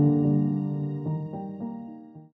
Música